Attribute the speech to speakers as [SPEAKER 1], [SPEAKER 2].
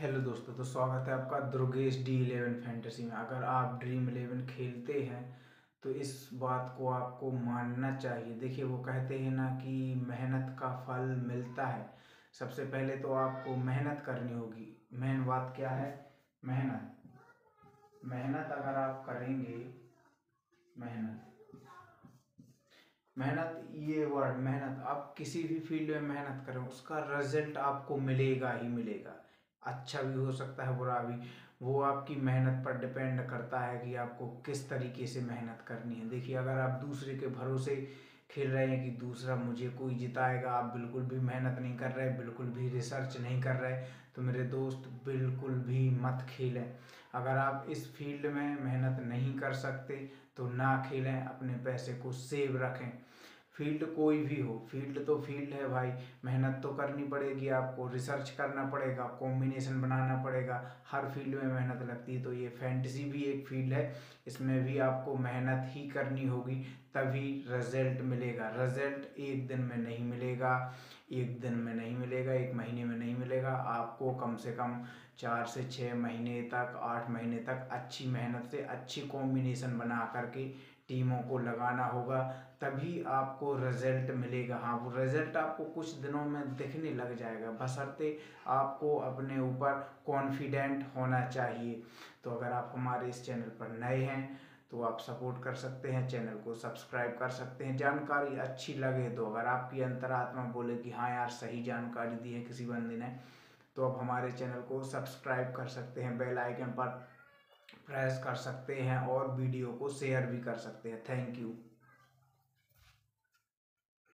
[SPEAKER 1] Hello दोस्तों तो स्वागत है आपका दुर्गेश डी इलेवन फैंटेसी में। अगर आप ड्रीम इलेवन खेलते हैं तो इस बात को आपको मानना चाहिए। देखिए, वो कहते हैं ना कि मेहनत का फल मिलता है। सबसे पहले तो आपको मेहनत करनी होगी। मेन बात क्या है? मेहनत। मेहनत अगर आप करेंगे, मेहनत। मेहनत, ये वर्ड मेहनत। आप किसी भी फ़ील्ड में मेहनत करें, उसका रिज़ल्ट आपको मिलेगा ही मिलेगा। अच्छा भी हो सकता है, बुरा भी। वो आपकी मेहनत पर डिपेंड करता है कि आपको किस तरीके से मेहनत करनी है। देखिए, अगर आप दूसरे के भरोसे खेल रहे हैं कि दूसरा मुझे कोई जिताएगा, आप बिल्कुल भी मेहनत नहीं कर रहे, बिल्कुल भी रिसर्च नहीं कर रहे तो मेरे दोस्त बिल्कुल भी मत खेलें। अगर आप इस फ़ील्ड में मेहनत नहीं कर सकते तो ना खेलें, अपने पैसे को सेव रखें। फ़ील्ड कोई भी हो, फ़ील्ड तो फ़ील्ड है भाई। मेहनत तो करनी पड़ेगी आपको, रिसर्च करना पड़ेगा कॉम्बिनेशन बनाना पड़ेगा, हर फ़ील्ड में मेहनत लगती है। तो ये फैंटसी भी एक फ़ील्ड है, इसमें भी आपको मेहनत ही करनी होगी, तभी रिज़ल्ट मिलेगा। रिज़ल्ट एक दिन में नहीं मिलेगा। एक दिन में नहीं मिलेगा, एक महीने में नहीं मिलेगा। आपको कम से कम चार से छः महीने तक, आठ महीने तक अच्छी मेहनत से, अच्छी कॉम्बिनेशन बना करके टीमों को लगाना होगा, तभी आपको रिज़ल्ट मिलेगा। हाँ वो रिज़ल्ट आपको कुछ दिनों में दिखने लग जाएगा। बसरते आपको अपने ऊपर कॉन्फिडेंट होना चाहिए। तो अगर आप हमारे इस चैनल पर नए हैं तो आप सपोर्ट कर सकते हैं चैनल को सब्सक्राइब कर सकते हैं। जानकारी अच्छी लगे तो अगर आपकी अंतरात्मा बोले कि हाँ यार, सही जानकारी दी है किसी बंदे ने तो आप हमारे चैनल को सब्सक्राइब कर सकते हैं बेल आइकन पर प्रेस कर सकते हैं और वीडियो को शेयर भी कर सकते हैं। Thank you